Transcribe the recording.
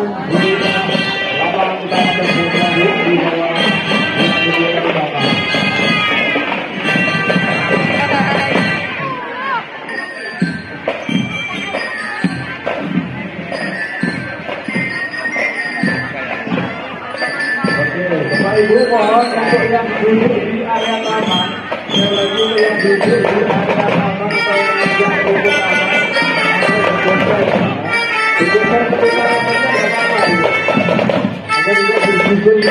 Bapak Ibu mohon untuk yang duduk di area taman, yang duduk di Ada juga